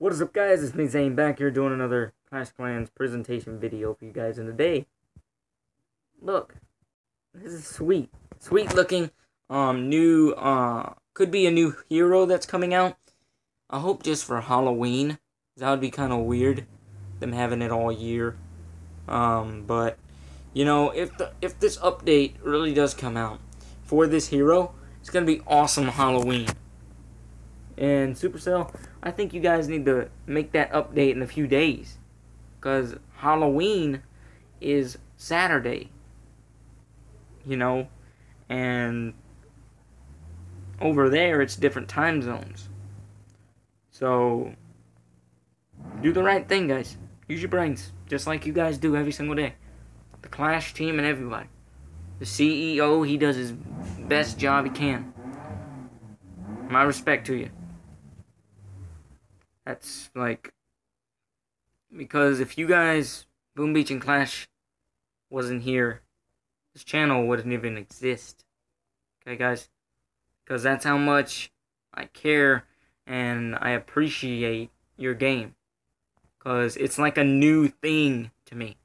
What is up guys, it's me Zane back here doing another Clash Clans presentation video for you guys in today. Look, this is sweet. Sweet looking, um, new, uh, could be a new hero that's coming out. I hope just for Halloween. That would be kind of weird, them having it all year. Um, but, you know, if the, if this update really does come out for this hero, it's gonna be awesome Halloween. And Supercell, I think you guys need to make that update in a few days. Because Halloween is Saturday. You know? And over there, it's different time zones. So, do the right thing, guys. Use your brains. Just like you guys do every single day. The Clash team and everybody. The CEO, he does his best job he can. My respect to you. That's like because if you guys Boom Beach and Clash wasn't here, this channel wouldn't even exist. Okay, guys? Because that's how much I care and I appreciate your game. Because it's like a new thing to me.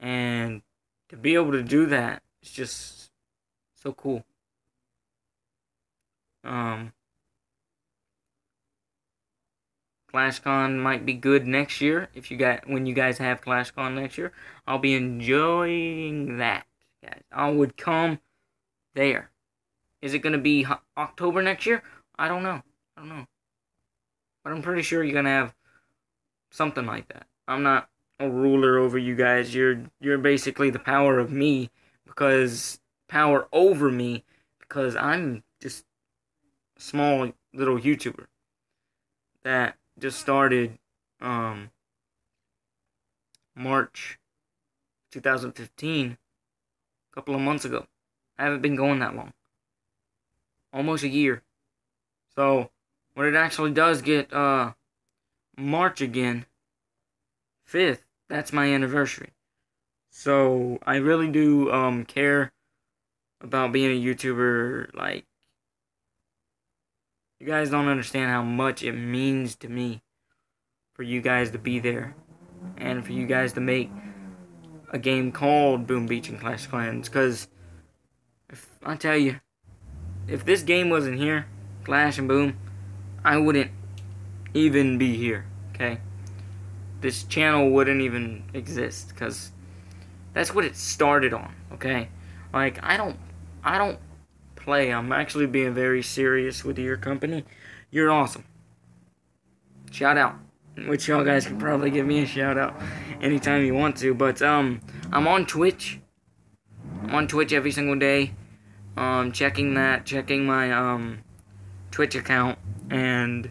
And to be able to do that, it's just so cool. Um, ClashCon might be good next year. If you got when you guys have ClashCon next year, I'll be enjoying that, guys. I would come there. Is it gonna be October next year? I don't know. I don't know. But I'm pretty sure you're gonna have something like that. I'm not a ruler over you guys. You're you're basically the power of me because power over me because I'm just small little YouTuber that just started um, March 2015, a couple of months ago. I haven't been going that long. Almost a year. So, when it actually does get uh, March again, 5th, that's my anniversary. So, I really do um, care about being a YouTuber, like, you guys don't understand how much it means to me for you guys to be there and for you guys to make a game called Boom Beach and Clash Clans. Because, if I tell you, if this game wasn't here, Clash and Boom, I wouldn't even be here, okay? This channel wouldn't even exist, because that's what it started on, okay? Like, I don't, I don't play. I'm actually being very serious with your company. You're awesome. Shout out. Which y'all guys can probably give me a shout out anytime you want to. But um I'm on Twitch. I'm on Twitch every single day. Um checking that, checking my um Twitch account and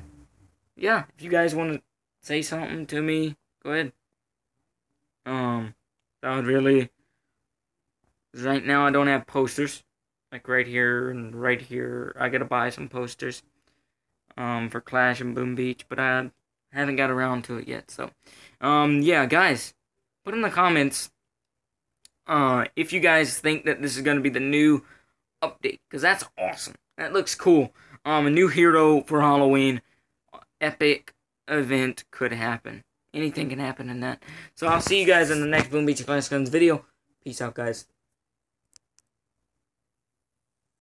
yeah, if you guys want to say something to me, go ahead. Um that would really right now I don't have posters like right here and right here. I gotta buy some posters um, for Clash and Boom Beach, but I haven't got around to it yet. So, um, yeah, guys, put in the comments uh, if you guys think that this is gonna be the new update, because that's awesome. That looks cool. Um, a new hero for Halloween, epic event could happen. Anything can happen in that. So I'll see you guys in the next Boom Beach Clash Clans video. Peace out, guys.